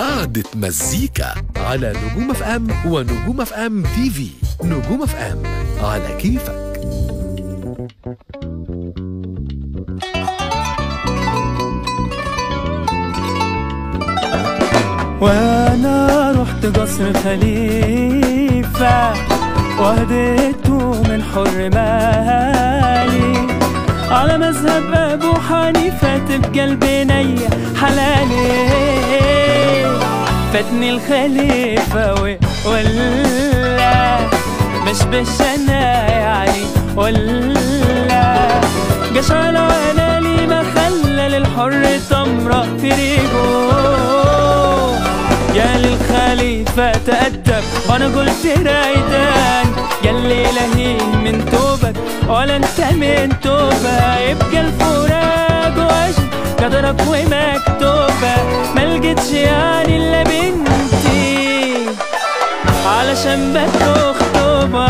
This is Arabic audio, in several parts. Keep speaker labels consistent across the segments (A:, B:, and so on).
A: قعدة مزيكا على نجوم اف ام ونجوم اف ام تي في نجوم اف ام على كيفك.
B: وأنا رحت قصر خليفة وهديته من حر مالي. على مذهب أبو حنيفة تبقى البنية حلالي. فاتني الخليفة ولا مش بالشنا يعني ولا قشعل علالي ما خلى للحر تمرة في ريقه. يا للخليفة تأدب وأنا قلت رايدان. يا الليلة هي من توبك ولا أنت من توبة. يبقى الفراق وجه قدرك ومكتوبة. ما لقيتش يعني بنتي علشان بدو خطوبة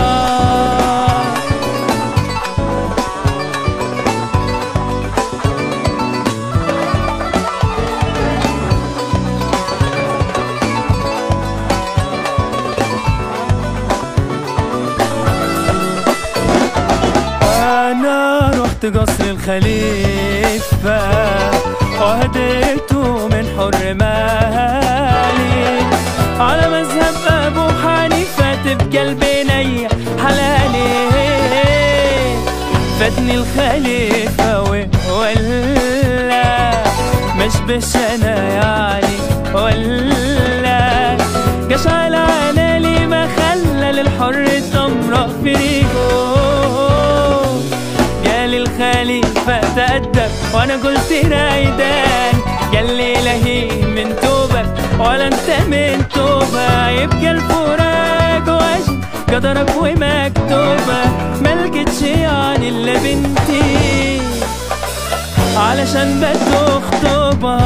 B: أنا رحت قصر الخليفة فاتني الخليفة ولا؟ مش بالشنا يعني ولا؟ قشعل علالي ما خلى للحر تمرة في ريقه. قال الخليفة تأدب وأنا قلت رايدان. قال لي لهي من توبك ولا أنت من توبة؟ يبقى الفراق وجه قدرك ومكتوبة ملقتش يعني الا بنتي. علشان بدو خطوبة.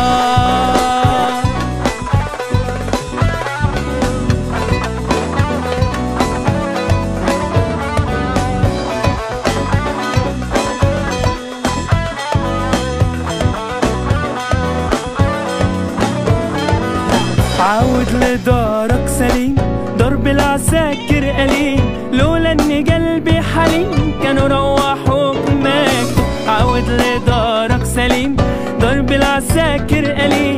B: عاود لدارك سليم. ضرب العساكر قليل لولا إن قلبي حليم كانوا روحوك مكتوب عاود لدارك سليم. ضرب العساكر قليل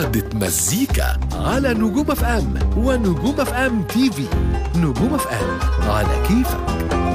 A: قعدة مزيكا على نجوم أف أم ونجوم أف أم تي في. نجوم أف أم على كيفك.